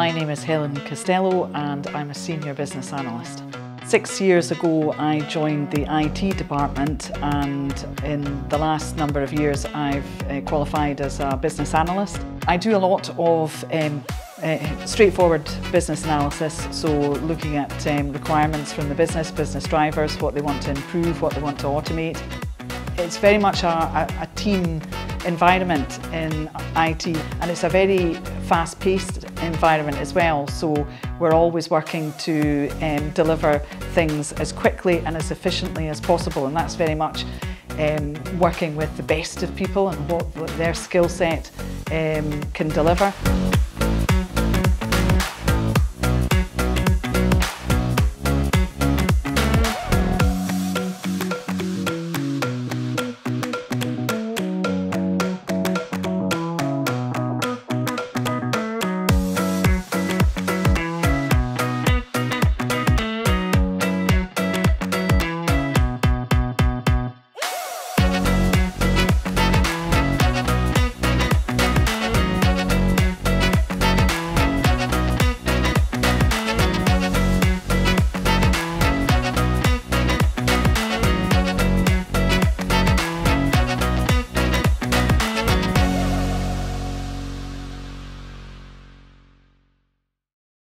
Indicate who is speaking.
Speaker 1: My name is Helen Costello and I'm a Senior Business Analyst. Six years ago I joined the IT department and in the last number of years I've uh, qualified as a business analyst. I do a lot of um, uh, straightforward business analysis, so looking at um, requirements from the business, business drivers, what they want to improve, what they want to automate. It's very much a, a, a team environment in IT and it's a very fast-paced environment as well so we're always working to um, deliver things as quickly and as efficiently as possible and that's very much um, working with the best of people and what, their skill set um, can deliver.